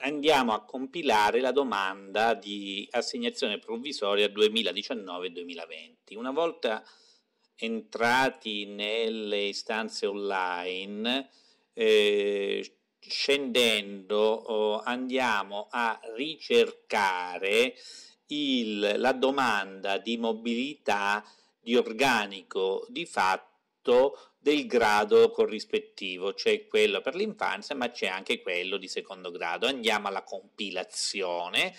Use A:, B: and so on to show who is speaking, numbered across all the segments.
A: andiamo a compilare la domanda di assegnazione provvisoria 2019-2020. Una volta entrati nelle istanze online, eh, scendendo oh, andiamo a ricercare il, la domanda di mobilità di organico di fatto del grado corrispettivo, c'è quello per l'infanzia ma c'è anche quello di secondo grado. Andiamo alla compilazione.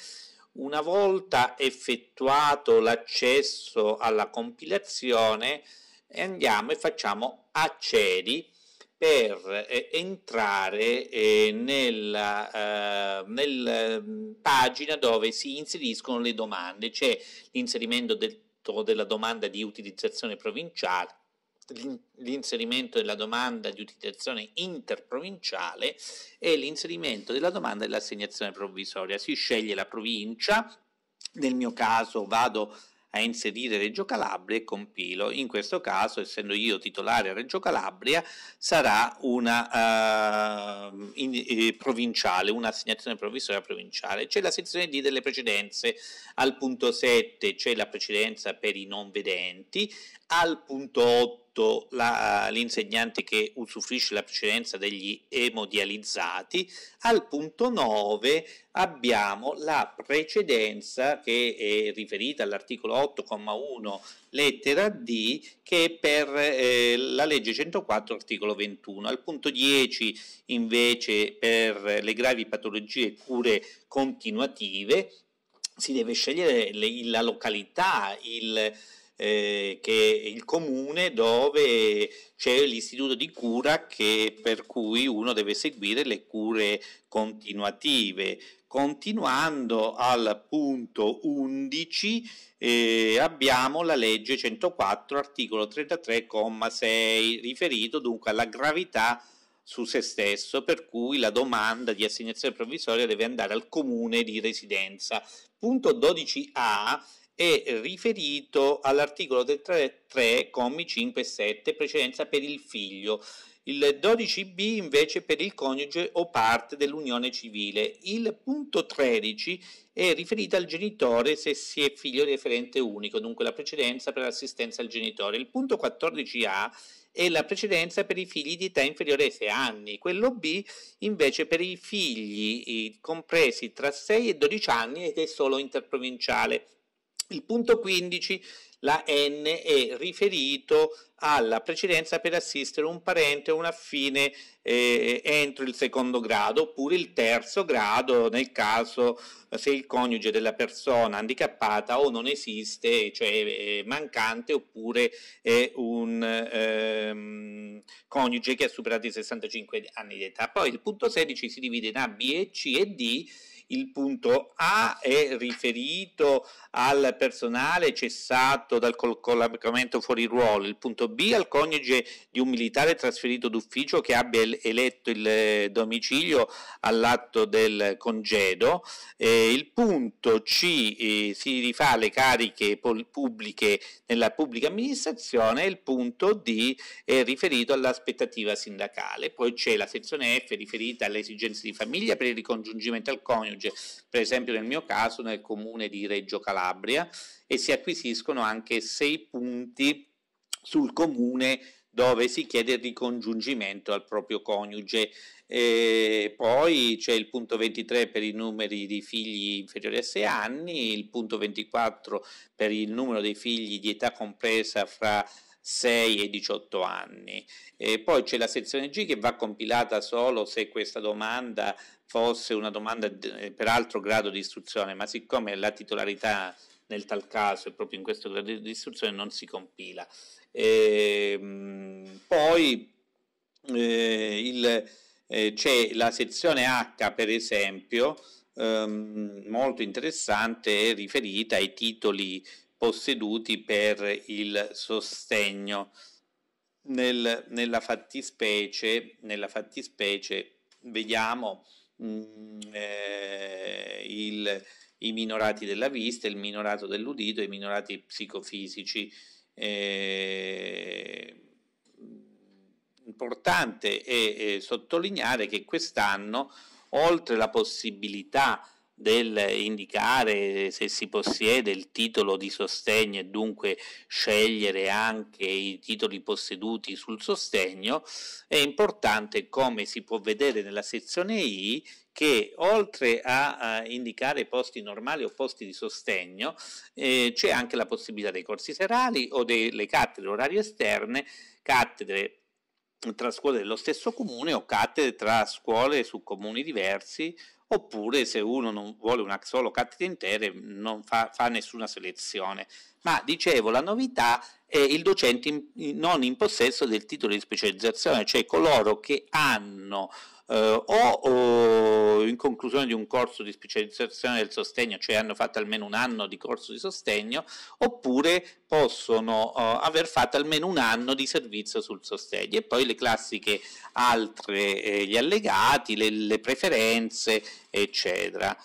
A: Una volta effettuato l'accesso alla compilazione andiamo e facciamo accedi per eh, entrare eh, nella, eh, nella, mm, pagina dove si inseriscono le domande, c'è l'inserimento del, della domanda di utilizzazione provinciale, l'inserimento della domanda di utilizzazione interprovinciale e l'inserimento della domanda dell'assegnazione provvisoria. Si sceglie la provincia, nel mio caso vado a inserire Reggio Calabria e compilo. In questo caso, essendo io titolare a Reggio Calabria, sarà una uh, in, eh, provinciale, un'assegnazione provvisoria provinciale. C'è la sezione D delle precedenze, al punto 7 c'è la precedenza per i non vedenti, al punto 8 l'insegnante che usufruisce la precedenza degli emodializzati, al punto 9 abbiamo la precedenza che è riferita all'articolo 8,1 lettera D che è per eh, la legge 104 articolo 21. Al punto 10 invece per le gravi patologie e cure continuative si deve scegliere le, la località, il eh, che è il comune dove c'è l'istituto di cura che, per cui uno deve seguire le cure continuative. Continuando al punto 11 eh, abbiamo la legge 104 articolo 33,6 riferito dunque alla gravità su se stesso, per cui la domanda di assegnazione provvisoria deve andare al comune di residenza. Punto 12a è riferito all'articolo 3, commi 5 e 7, precedenza per il figlio. Il 12b invece per il coniuge o parte dell'unione civile. Il punto 13 è riferito al genitore se si è figlio referente unico, dunque la precedenza per l'assistenza al genitore. Il punto 14a è la precedenza per i figli di età inferiore ai 6 anni, quello B invece per i figli compresi tra 6 e 12 anni ed è solo interprovinciale. Il punto 15, la N è riferito alla precedenza per assistere un parente o un affine eh, entro il secondo grado oppure il terzo grado nel caso se il coniuge della persona handicappata o non esiste, cioè è mancante oppure è un ehm, coniuge che ha superato i 65 anni di età. Poi il punto 16 si divide in A, B, e C e D il punto A è riferito al personale cessato dal collocamento fuori ruolo, il punto B al coniuge di un militare trasferito d'ufficio che abbia eletto il eh, domicilio all'atto del congedo, eh, il punto C eh, si rifà alle cariche pubbliche nella pubblica amministrazione. E il punto D è riferito all'aspettativa sindacale. Poi c'è la sezione F riferita alle esigenze di famiglia per il ricongiungimento al coniuge, per esempio nel mio caso nel comune di Reggio Calabria e si acquisiscono anche sei punti sul comune dove si chiede il ricongiungimento al proprio coniuge. E poi c'è il punto 23 per i numeri di figli inferiori a 6 anni, il punto 24 per il numero dei figli di età compresa fra 6 e 18 anni. E poi c'è la sezione G che va compilata solo se questa domanda fosse una domanda eh, per altro grado di istruzione, ma siccome la titolarità nel tal caso e proprio in questo grado di istruzione non si compila. E, ehm, poi eh, il eh, c'è la sezione H per esempio ehm, molto interessante riferita ai titoli posseduti per il sostegno. Nel, nella, fattispecie, nella fattispecie vediamo mh, mm, eh, il, i minorati della vista, il minorato dell'udito i minorati psicofisici. Eh, importante è, è sottolineare che quest'anno oltre la possibilità del indicare se si possiede il titolo di sostegno e dunque scegliere anche i titoli posseduti sul sostegno, è importante come si può vedere nella sezione I che oltre a, a indicare posti normali o posti di sostegno eh, c'è anche la possibilità dei corsi serali o delle cattedre orarie esterne, cattedre tra scuole dello stesso comune o cattedre tra scuole su comuni diversi oppure se uno non vuole una solo cattedra intera non fa, fa nessuna selezione. Ma dicevo, la novità è il docente in, non in possesso del titolo di specializzazione, cioè coloro che hanno eh, o, o, in conclusione di un corso di specializzazione del sostegno, cioè hanno fatto almeno un anno di corso di sostegno, oppure possono eh, aver fatto almeno un anno di servizio sul sostegno e poi le classiche altre, eh, gli allegati, le, le preferenze, eccetera.